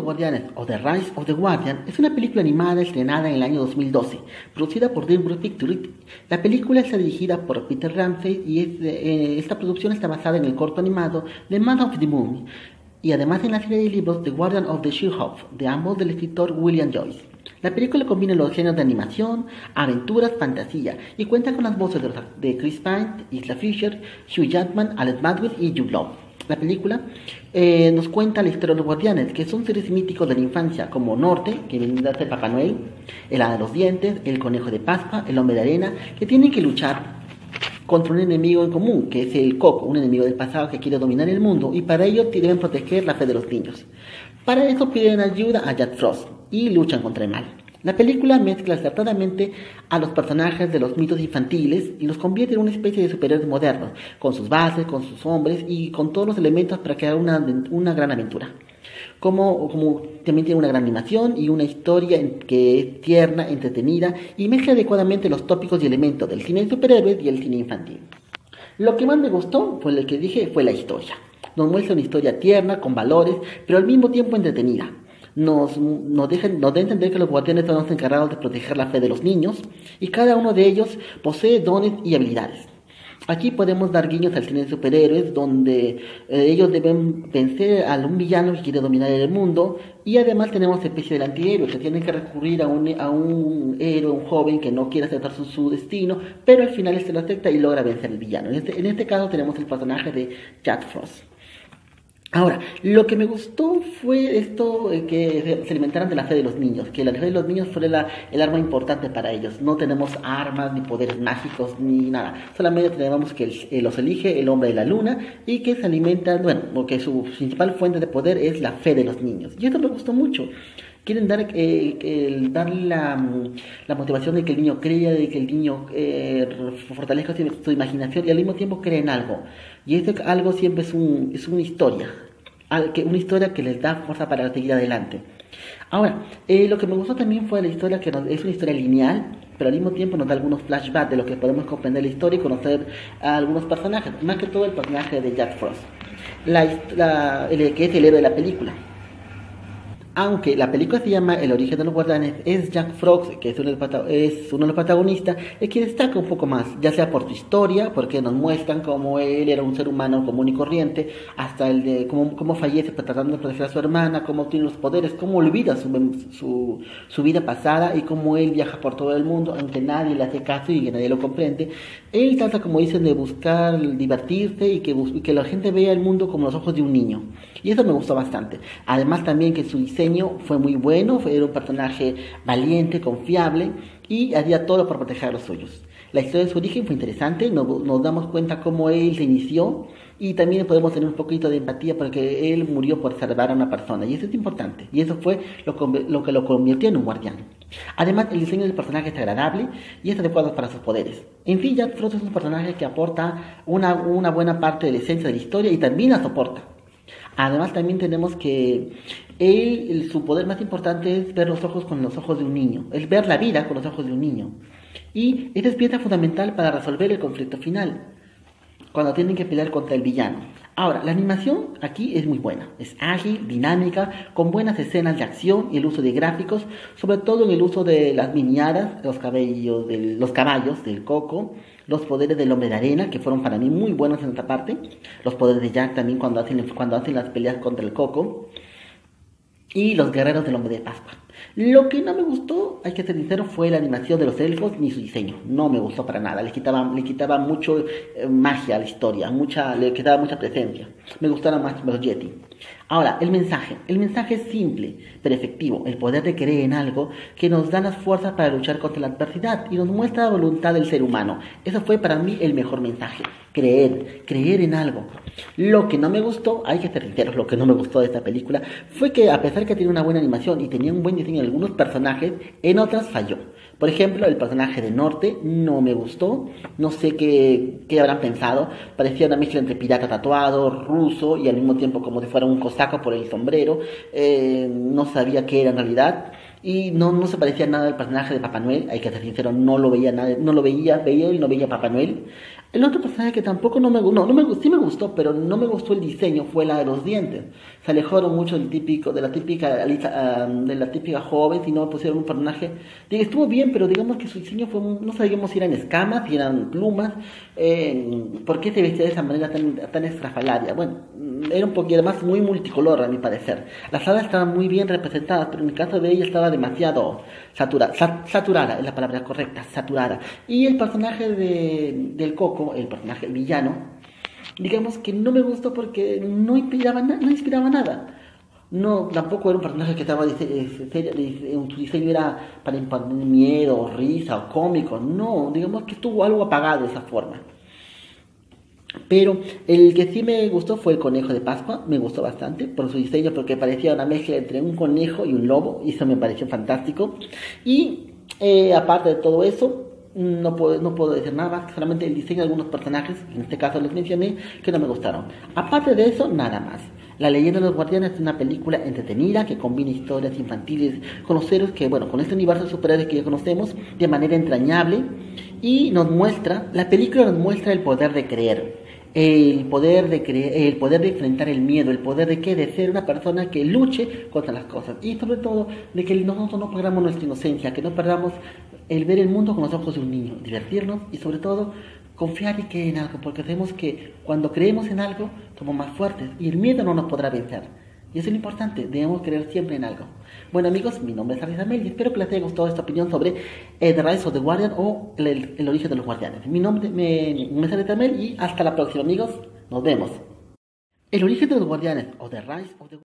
Guardianes o The Rise of the Guardian es una película animada estrenada en el año 2012, producida por DreamWorks Pictures. La película está dirigida por Peter Ramsey y eh, esta producción está basada en el corto animado The Man of the Moon y además en la serie de libros The Guardian of the She-Hulk, de ambos del escritor William Joyce. La película combina los géneros de animación, aventuras, fantasía y cuenta con las voces de, Chris Pine, Isla Fisher, Hugh Jackman, Alex Madwell y Jude Law. La película eh, nos cuenta la historia de los guardianes, que son seres míticos de la infancia, como Norte, que viene de Papá Noel, el Hada de los Dientes, el Conejo de Pascua, el Hombre de Arena, que tienen que luchar contra un enemigo en común, que es el Coco, un enemigo del pasado que quiere dominar el mundo, y para ello deben proteger la fe de los niños. Para eso piden ayuda a Jack Frost y luchan contra el mal. La película mezcla acertadamente a los personajes de los mitos infantiles y los convierte en una especie de superhéroes modernos, con sus bases, con sus hombres y con todos los elementos para crear una, gran aventura. Como, como, también tiene una gran animación y una historia que es tierna, entretenida y mezcla adecuadamente los tópicos y elementos del cine de superhéroes y el cine infantil. Lo que más me gustó, fue lo que dije, fue la historia. Nos muestra una historia tierna, con valores, pero al mismo tiempo entretenida nos, nos, dejan, nos entender que los guardianes son los encargados de proteger la fe de los niños y cada uno de ellos posee dones y habilidades. Aquí podemos dar guiños al cine de superhéroes, donde eh, ellos deben vencer a un villano que quiere dominar el mundo, y además tenemos especie del antihéroe, que tienen que recurrir a un, a un héroe, un joven que no quiere aceptar su, su, destino, pero al final este lo acepta y logra vencer al villano. En este, en este caso tenemos el personaje de Jack Frost. Ahora, lo que me gustó fue esto que se alimentaran de la fe de los niños, que la fe de los niños fue el arma importante para ellos. No tenemos armas, ni poderes mágicos, ni nada. Solamente tenemos que eh, los elige el hombre de la luna y que se alimentan, bueno, porque su principal fuente de poder es la fe de los niños. Y esto me gustó mucho quieren dar, eh, darle la, la, motivación de que el niño crea, de que el niño eh, fortalezca su, imaginación y al mismo tiempo cree en algo. Y este algo siempre es, un, es una historia, una historia que les da fuerza para seguir adelante. Ahora, eh, lo que me gustó también fue la historia que es una historia lineal, pero al mismo tiempo nos da algunos flashbacks de lo que podemos comprender la historia y conocer a algunos personajes, más que todo el personaje de Jack Frost, la, el, que es el héroe de la película. Aunque la película se llama El origen de los guardianes, es Jack Frost, que es uno, de es uno de los protagonistas, el que destaca un poco más, ya sea por su historia, porque nos muestran cómo él era un ser humano común y corriente, hasta el de cómo, cómo fallece tratando de proteger a su hermana, cómo obtiene los poderes, cómo olvida su, su, su, vida pasada y cómo él viaja por todo el mundo, aunque nadie le hace caso y que nadie lo comprende. Él trata, como dicen, de buscar divertirse y que, que la gente vea el mundo como los ojos de un niño. Y eso me gustó bastante. Además también que su diseño fue muy bueno, era un personaje valiente, confiable y hacía todo por proteger a los suyos. La historia de su origen fue interesante, nos, nos damos cuenta cómo él se inició y también podemos tener un poquito de empatía porque él murió por salvar a una persona y eso es importante y eso fue lo, lo que lo convirtió en un guardián. Además, el diseño del personaje es agradable y es adecuado para sus poderes. En fin, Jack Frost es un personaje que aporta una, una buena parte de la esencia de la historia y también la soporta. Además también tenemos que él, su poder más importante es ver los ojos con los ojos de un niño, es ver la vida con los ojos de un niño. Y esta es pieza fundamental para resolver el conflicto final, cuando tienen que pelear contra el villano. Ahora, la animación aquí es muy buena, es ágil, dinámica, con buenas escenas de acción y el uso de gráficos, sobre todo en el uso de las miniadas, los cabellos, de los caballos, del coco, los poderes del hombre de arena, que fueron para mí muy buenos en esta parte, los poderes de Jack también cuando hacen, cuando hacen las peleas contra el coco, y los guerreros del hombre de Pascua. Lo que no me gustó, hay que ser sincero, fue la animación de los elfos ni su diseño. No me gustó para nada. Le quitaba, le quitaba mucho eh, magia a la historia, mucha, le quitaba mucha presencia. Me gustaron más los Yeti. Ahora, el mensaje. El mensaje es simple, pero efectivo. El poder de creer en algo que nos da las fuerzas para luchar contra la adversidad y nos muestra la voluntad del ser humano. Eso fue para mí el mejor mensaje. Creer, creer en algo. Lo que no me gustó, hay que ser sinceros, lo que no me gustó de esta película fue que a pesar que tenía una buena animación y tenía un buen en algunos personajes, en otras falló. Por ejemplo, el personaje de Norte no me gustó, no sé qué, qué habrán pensado, parecía una mezcla entre pirata tatuado, ruso y al mismo tiempo como si fuera un cosaco por el sombrero, eh, no sabía qué era en realidad. Y no, no se parecía nada al personaje de Papá Noel, hay que ser sincero, no lo veía nada, no lo veía, veía y no veía Papá Noel. El otro personaje que tampoco no me gustó, no, no me, sí me gustó, pero no me gustó el diseño, fue la de los dientes. Se alejaron mucho del típico, de la típica, de la típica joven, y no pusieron un personaje, digo, estuvo bien, pero digamos que su diseño fue, no sabíamos si eran escamas, si eran plumas, eh, por qué se vestía de esa manera tan, tan estrafalaria. Bueno, era un poquito más muy multicolor a mi parecer. Las hadas estaban muy bien representadas, pero en el caso de ella estaba demasiado saturada, saturada es la palabra correcta, saturada. Y el personaje de, del Coco, el personaje villano, digamos que no me gustó porque no inspiraba, no inspiraba nada. No, tampoco era un personaje que estaba, su diseño era para imponer miedo, risa o cómico. No, digamos que estuvo algo apagado de esa forma. Pero el que sí me gustó fue el conejo de Pascua, me gustó bastante por su diseño, porque parecía una mezcla entre un conejo y un lobo, y eso me pareció fantástico. Y eh, aparte de todo eso, no puedo, no puedo decir nada más, solamente el diseño de algunos personajes, en este caso les mencioné, que no me gustaron. Aparte de eso, nada más. La leyenda de los guardianes es una película entretenida que combina historias infantiles con los héroes que, bueno, con este universo superhéroes que ya conocemos de manera entrañable y nos muestra, la película nos muestra el poder de creer el poder de creer, el poder de enfrentar el miedo, el poder de que de ser una persona que luche contra las cosas y sobre todo de que nosotros no perdamos nuestra inocencia, que no perdamos el ver el mundo con los ojos de un niño, divertirnos y sobre todo confiar y creer en algo, porque sabemos que cuando creemos en algo somos más fuertes y el miedo no nos podrá vencer. Y eso es lo importante, debemos creer siempre en algo. Bueno amigos, mi nombre es Arisa Mel y espero que les haya gustado esta opinión sobre The Rise of the Guardian o el, origen de los guardianes. Mi nombre, me, me es Arisa Mel y hasta la próxima amigos, nos vemos. El origen de los guardianes o The Rise of the